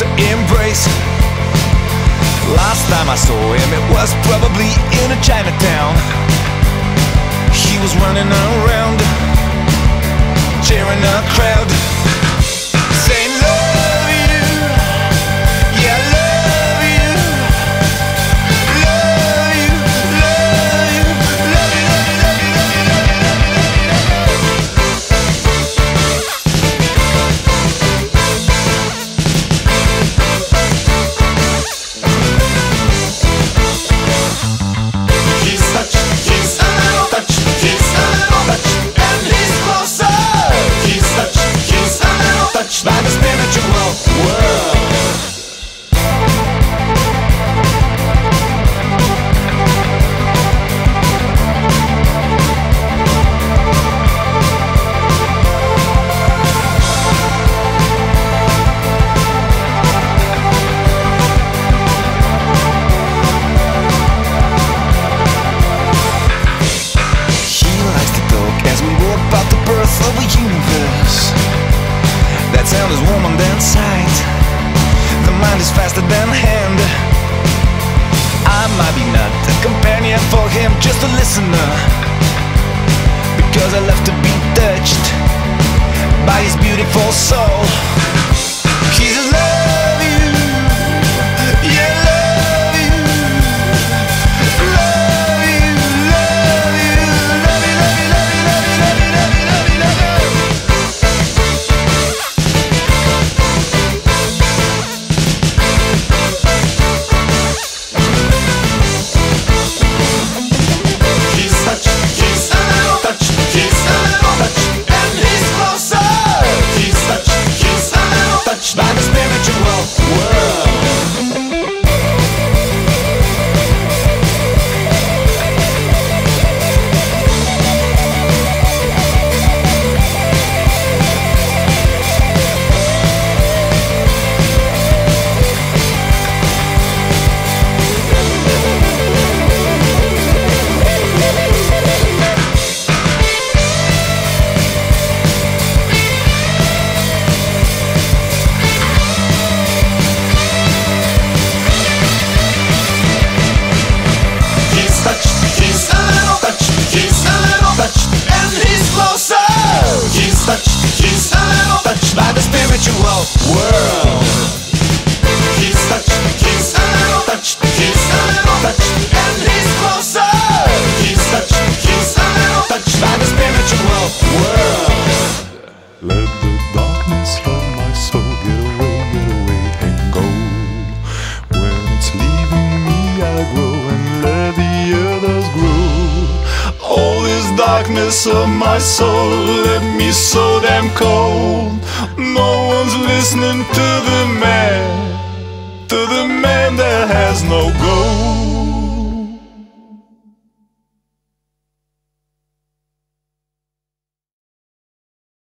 to embrace. Last time I saw him, it was probably in a Chinatown. He was running around, cheering a crowd. is faster than a hand. I might be not a companion for him, just a listener. Because I love to be touched By his beautiful soul. darkness of my soul left me so damn cold. No one's listening to the man, to the man that has no gold.